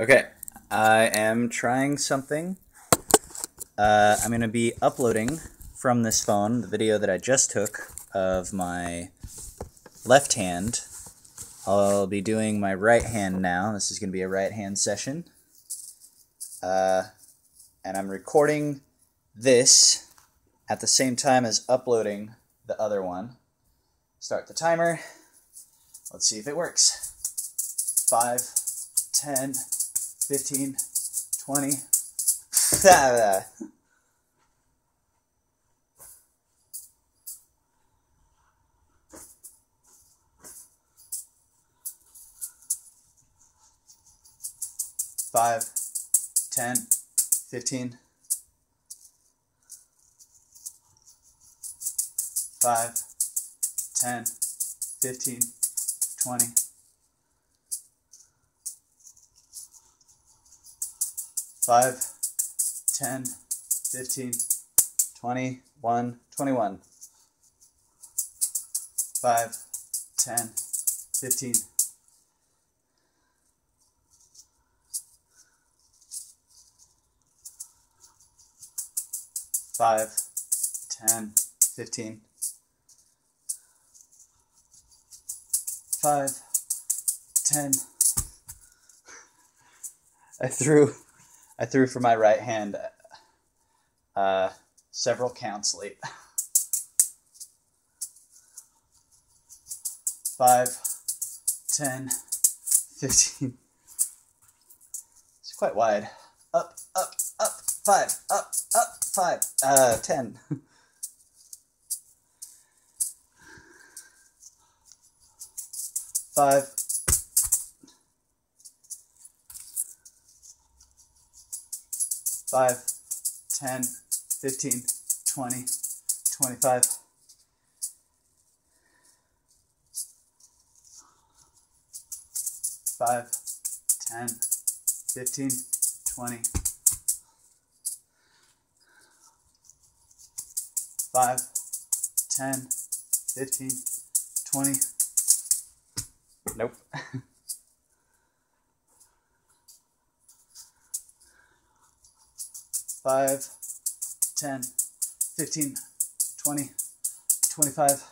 Okay, I am trying something. Uh, I'm going to be uploading from this phone the video that I just took of my left hand. I'll be doing my right hand now. This is going to be a right hand session. Uh, and I'm recording this at the same time as uploading the other one. Start the timer. Let's see if it works. Five, ten. 10, 15, 20. Five, ten, fifteen, five, ten, fifteen, twenty. Five, ten, fifteen, twenty, one, twenty-one. Five, ten, fifteen. Five, ten, fifteen. Five, ten. I threw I threw for my right hand uh, several counts late. Five, ten, fifteen. It's quite wide. Up, up, up, five, up, up, five, uh, ten. Five, five, ten, fifteen, twenty, twenty-five. Five, ten, fifteen, twenty. Five, ten, fifteen, twenty. Nope. Five, ten, fifteen, twenty, twenty-five.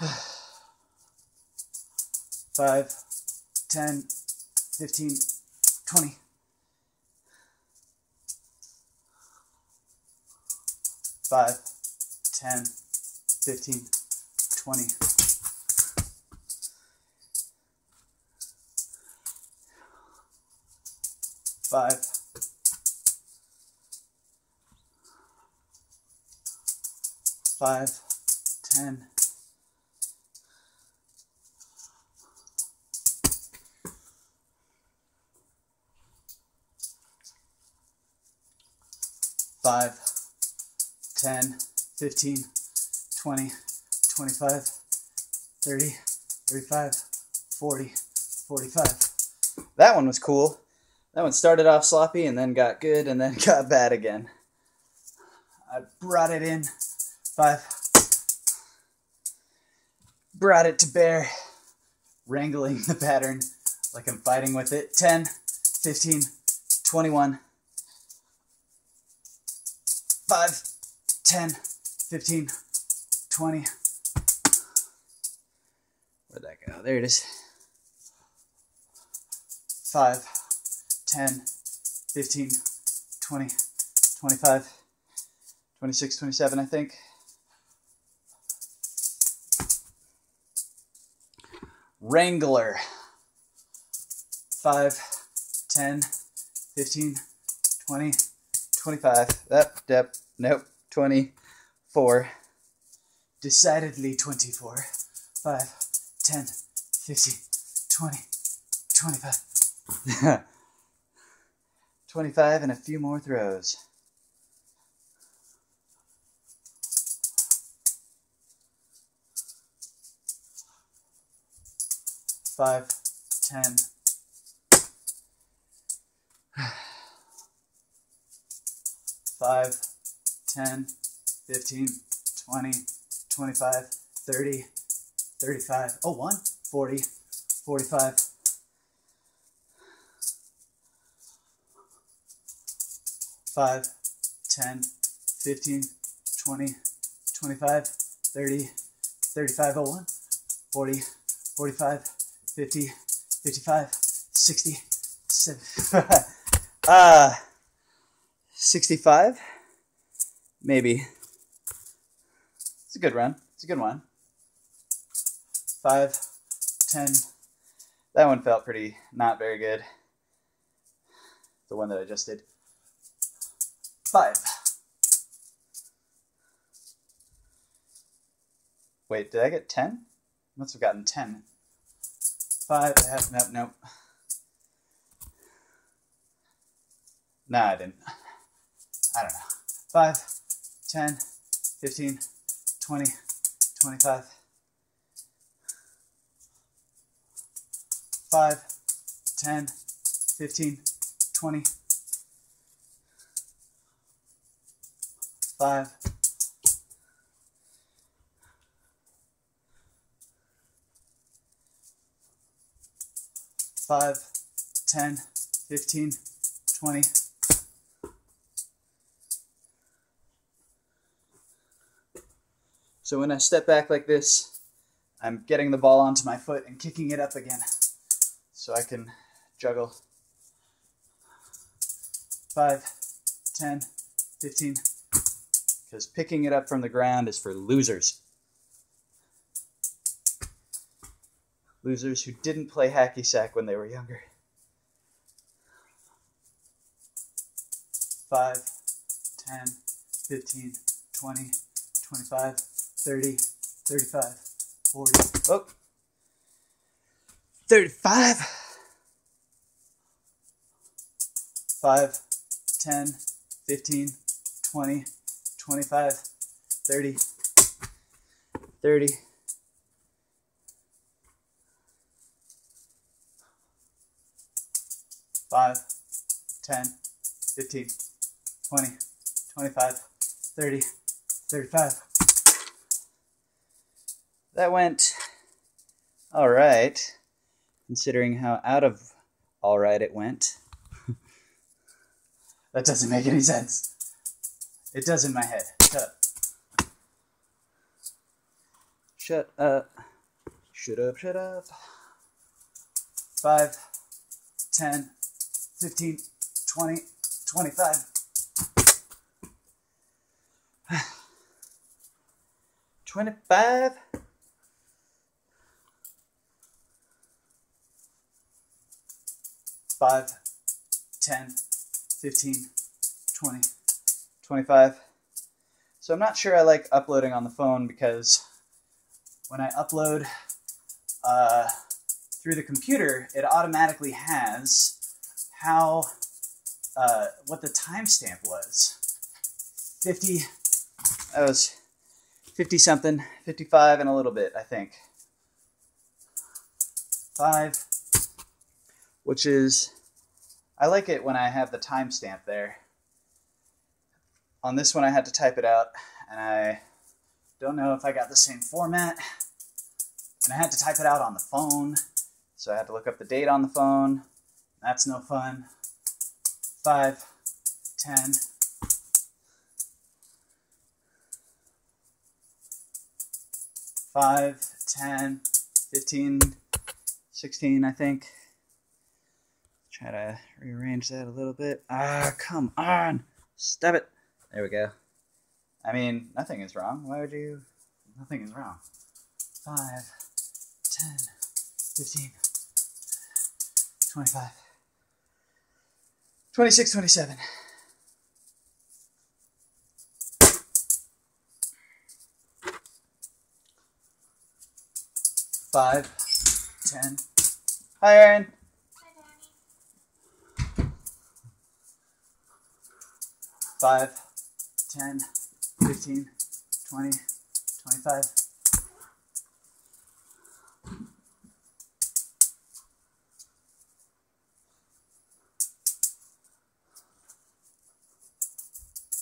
Five, ten, fifteen, twenty. Five, ten, fifteen, twenty. Five, five, ten. Five, ten, fifteen, twenty, twenty-five, thirty, thirty-five, forty, forty-five. That one was cool. That one started off sloppy and then got good and then got bad again. I brought it in five. Brought it to bear, wrangling the pattern like I'm fighting with it. 10, 15, 21, 5, 10, 15, 20. Where'd that go? There it is. 5, 10, 15, 20, 25, 26, 27, I think. Wrangler. 5, 10, 15, 20, 25. Yep, yep, nope, 24. Decidedly 24. 5, 10, 15, 20, 25. 25 and a few more throws. five, ten. Five, ten, fifteen, twenty, twenty-five, thirty, thirty-five. Oh, one, forty, forty-five. 5, 10, 15, 20, 25, 30, 35, 01, 40, 45, 50, 55, 60, 70. Ah, uh, 65? Maybe. It's a good run. It's a good one. 5, 10. That one felt pretty not very good. The one that I just did. 5. Wait, did I get 10? Must have gotten 10. 5, I have, nope, nope. Nah, I didn't. I don't know. 5, 10, 15, 20, 25. 5, 10, 15, 20. 5. Five, ten, fifteen, twenty. So when I step back like this, I'm getting the ball onto my foot and kicking it up again so I can juggle 5, 10, 15, because picking it up from the ground is for losers. Losers who didn't play hacky sack when they were younger. 5, 10, 15, 20, 25, 30, 35, 40. Oh. 35. 5, 10, 15, 20, 25, 30, 30. Five, 10, 15, 20, 25, 30, 35. That went all right, considering how out of all right it went. that doesn't make any sense. It does in my head. Shut up. Shut up. Shut up, shut up. 5, 10, 15, 20, 25. Twenty-five. Five, ten, fifteen, twenty, twenty-five. So I'm not sure I like uploading on the phone because when I upload uh, through the computer, it automatically has how uh, what the timestamp was. 50, that was 50 something, 55 and a little bit, I think. Five, which is, I like it when I have the timestamp there. On this one, I had to type it out, and I don't know if I got the same format. And I had to type it out on the phone, so I had to look up the date on the phone. That's no fun. Five, ten, five, ten, fifteen, sixteen, I think. Try to rearrange that a little bit. Ah, come on. Stop it. There we go. I mean, nothing is wrong. Why would you? Nothing is wrong. Five, ten, fifteen, twenty-five. 26, 27. Five, ten. Hi, Aaron. Five, ten, fifteen, twenty, twenty-five.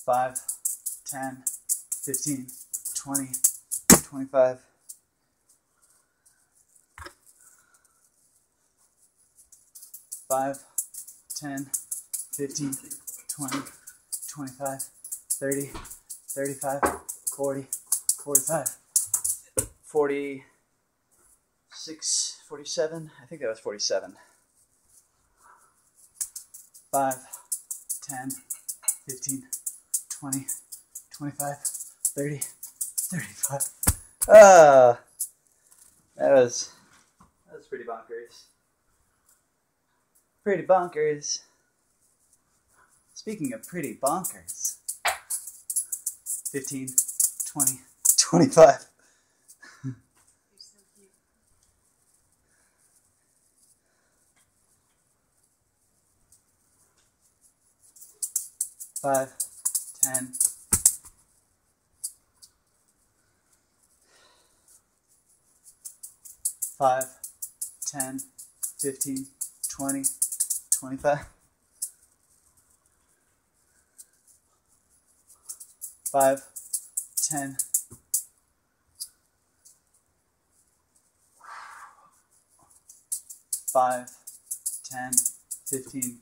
Five, ten, fifteen, twenty, twenty-five. Five, ten, fifteen, twenty, 25, 30, 35, 40, 45, 46, 47. I think that was 47. 5, 10, 15, 20, 25, 30, 35. Ah, that was that was pretty bonkers. Pretty bonkers. Speaking of pretty bonkers. 15, 20, 25. Five, ten, five, ten, fifteen, twenty, twenty-five. Five, ten. Five, ten, fifteen.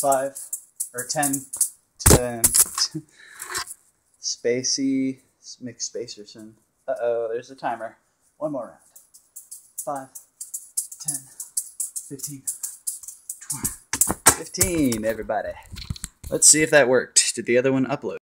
Five, or ten, ten. Spacey, McSpacerson. Uh oh, there's a timer. One more round. Five, ten, fifteen, twenty. 15, everybody. Let's see if that worked. Did the other one upload?